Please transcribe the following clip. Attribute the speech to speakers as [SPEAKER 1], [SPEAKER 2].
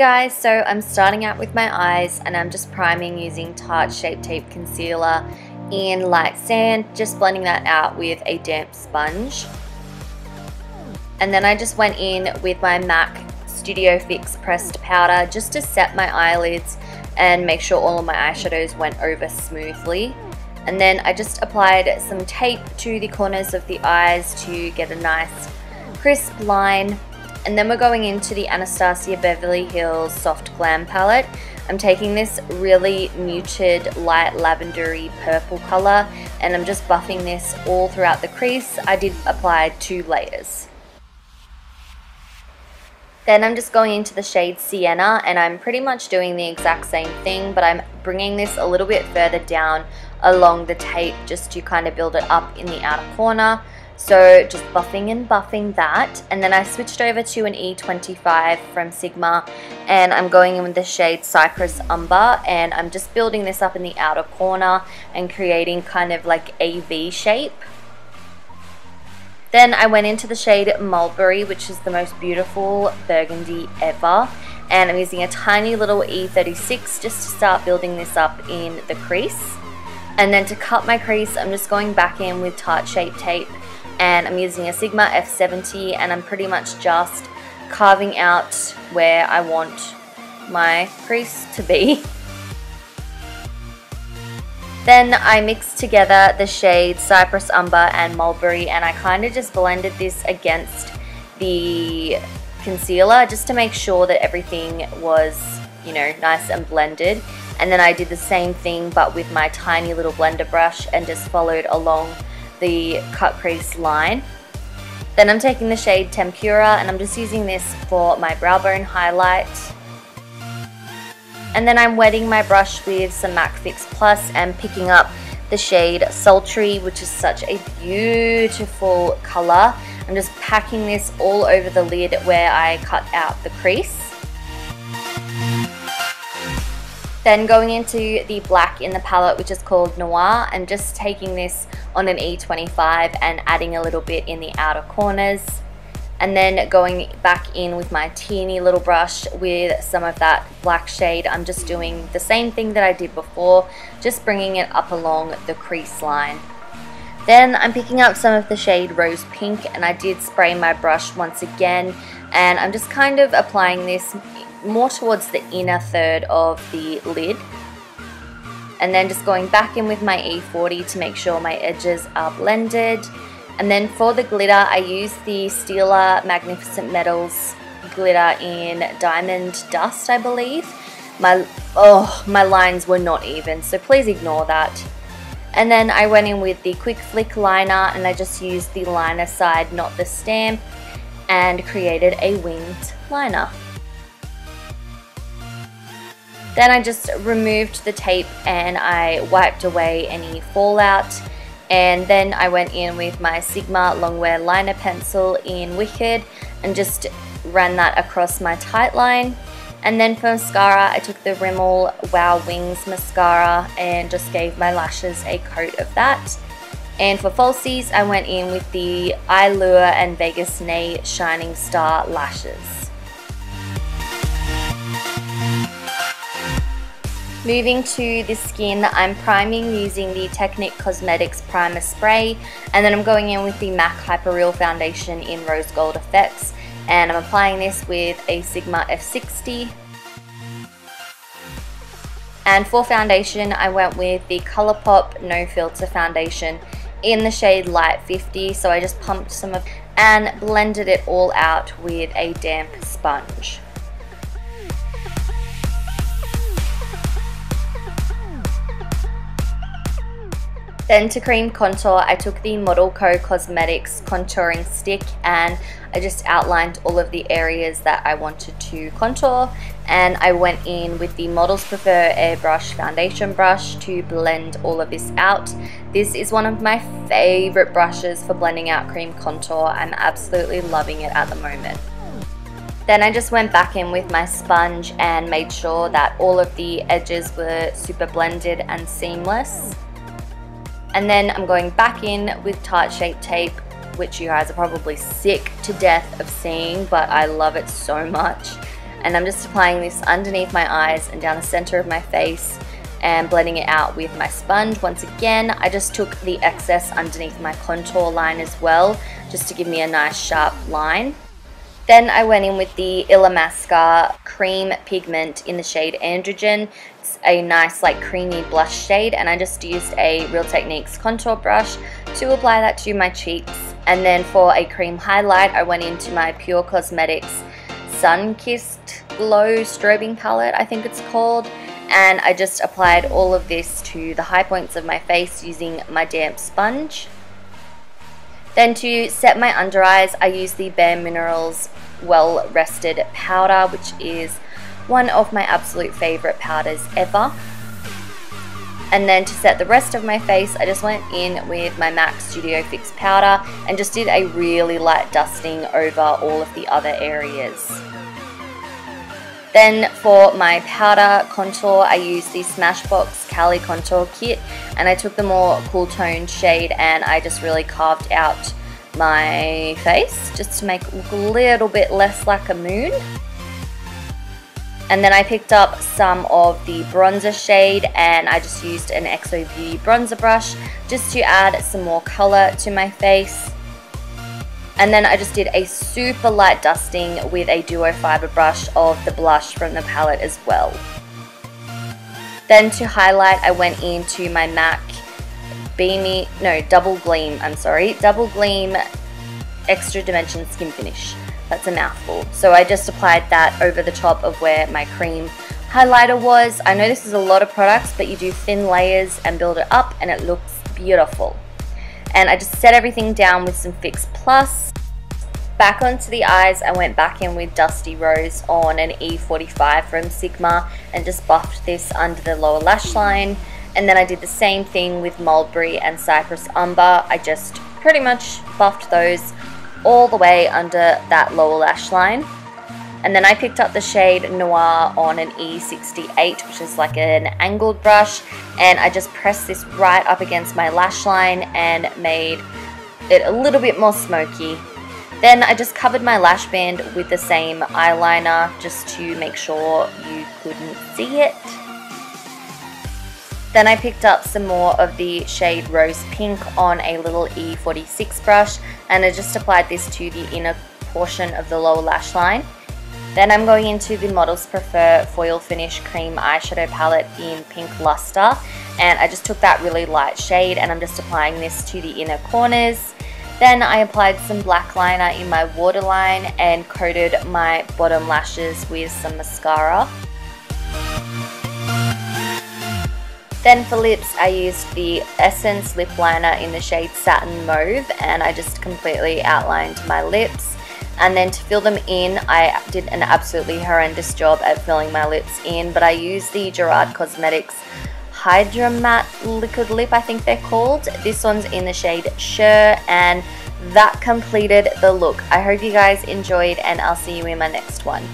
[SPEAKER 1] guys, so I'm starting out with my eyes and I'm just priming using Tarte Shape Tape Concealer in light sand, just blending that out with a damp sponge. And then I just went in with my MAC Studio Fix pressed powder just to set my eyelids and make sure all of my eyeshadows went over smoothly. And then I just applied some tape to the corners of the eyes to get a nice crisp line. And then we're going into the Anastasia Beverly Hills Soft Glam palette. I'm taking this really muted light lavendery purple color and I'm just buffing this all throughout the crease. I did apply two layers. Then I'm just going into the shade Sienna and I'm pretty much doing the exact same thing but I'm bringing this a little bit further down along the tape just to kind of build it up in the outer corner. So just buffing and buffing that. And then I switched over to an E25 from Sigma and I'm going in with the shade Cyprus Umber and I'm just building this up in the outer corner and creating kind of like a V shape. Then I went into the shade Mulberry, which is the most beautiful burgundy ever. And I'm using a tiny little E36 just to start building this up in the crease. And then to cut my crease, I'm just going back in with Tarte Shape Tape. And I'm using a Sigma F70 and I'm pretty much just carving out where I want my crease to be. Then I mixed together the shades Cyprus Umber and Mulberry and I kind of just blended this against the concealer just to make sure that everything was, you know, nice and blended. And then I did the same thing but with my tiny little blender brush and just followed along the cut crease line. Then I'm taking the shade Tempera and I'm just using this for my brow bone highlight and then I'm wetting my brush with some MAC Fix Plus and picking up the shade Sultry, which is such a beautiful color. I'm just packing this all over the lid where I cut out the crease. Then going into the black in the palette, which is called Noir, I'm just taking this on an E25 and adding a little bit in the outer corners. And then going back in with my teeny little brush with some of that black shade. I'm just doing the same thing that I did before just bringing it up along the crease line. Then I'm picking up some of the shade Rose Pink and I did spray my brush once again. And I'm just kind of applying this more towards the inner third of the lid and then just going back in with my E40 to make sure my edges are blended and then for the glitter, I use the Stila Magnificent Metals glitter in Diamond Dust, I believe. My, oh, my lines were not even, so please ignore that. And then I went in with the Quick Flick liner and I just used the liner side, not the stamp, and created a winged liner. Then I just removed the tape and I wiped away any fallout and then I went in with my Sigma Longwear liner pencil in Wicked and just ran that across my tight line. And then for mascara, I took the Rimmel Wow Wings mascara and just gave my lashes a coat of that. And for falsies, I went in with the Eylure and Vegas Nay Shining Star lashes. Moving to the skin, I'm priming using the Technic Cosmetics Primer Spray and then I'm going in with the MAC Hyperreal Foundation in Rose Gold FX and I'm applying this with a Sigma F60 and for foundation I went with the Colourpop No Filter Foundation in the shade Light 50 so I just pumped some of and blended it all out with a damp sponge. Then to cream contour, I took the Modelco Cosmetics contouring stick and I just outlined all of the areas that I wanted to contour and I went in with the Models Prefer Airbrush Foundation Brush to blend all of this out. This is one of my favorite brushes for blending out cream contour. I'm absolutely loving it at the moment. Then I just went back in with my sponge and made sure that all of the edges were super blended and seamless. And then I'm going back in with Tarte Shape Tape, which you guys are probably sick to death of seeing, but I love it so much. and I'm just applying this underneath my eyes and down the center of my face and blending it out with my sponge. Once again, I just took the excess underneath my contour line as well, just to give me a nice sharp line. Then I went in with the Illamasqua Cream Pigment in the shade Androgen. It's a nice like creamy blush shade and I just used a Real Techniques contour brush to apply that to my cheeks. And then for a cream highlight, I went into my Pur Cosmetics Sun Kissed Glow Strobing Palette, I think it's called and I just applied all of this to the high points of my face using my damp sponge. Then to set my under eyes, I use the Bare Minerals Well Rested Powder, which is one of my absolute favorite powders ever. And then to set the rest of my face, I just went in with my MAC Studio Fix powder and just did a really light dusting over all of the other areas. Then for my powder contour, I used the Smashbox Cali Contour Kit and I took the more cool toned shade and I just really carved out my face just to make it look a little bit less like a moon. And then I picked up some of the bronzer shade and I just used an XO Beauty bronzer brush just to add some more color to my face. And then I just did a super light dusting with a duo fiber brush of the blush from the palette as well. Then to highlight, I went into my MAC Beamy, no, Double Gleam, I'm sorry, Double Gleam Extra Dimension Skin Finish. That's a mouthful. So I just applied that over the top of where my cream highlighter was. I know this is a lot of products, but you do thin layers and build it up and it looks beautiful. And I just set everything down with some Fix Plus Back onto the eyes, I went back in with Dusty Rose on an E45 from Sigma and just buffed this under the lower lash line. And then I did the same thing with Mulberry and Cyprus Umber. I just pretty much buffed those all the way under that lower lash line. And then I picked up the shade Noir on an E68, which is like an angled brush. And I just pressed this right up against my lash line and made it a little bit more smoky. Then I just covered my lash band with the same eyeliner just to make sure you couldn't see it. Then I picked up some more of the shade Rose Pink on a little E46 brush and I just applied this to the inner portion of the lower lash line. Then I'm going into the Models Prefer Foil Finish Cream Eyeshadow Palette in Pink Luster and I just took that really light shade and I'm just applying this to the inner corners then I applied some black liner in my waterline and coated my bottom lashes with some mascara. Then for lips, I used the Essence lip liner in the shade Satin Mauve and I just completely outlined my lips. And then to fill them in, I did an absolutely horrendous job at filling my lips in, but I used the Gerard Cosmetics Hydra Matte Liquid Lip, I think they're called. This one's in the shade Sure, and that completed the look. I hope you guys enjoyed, and I'll see you in my next one.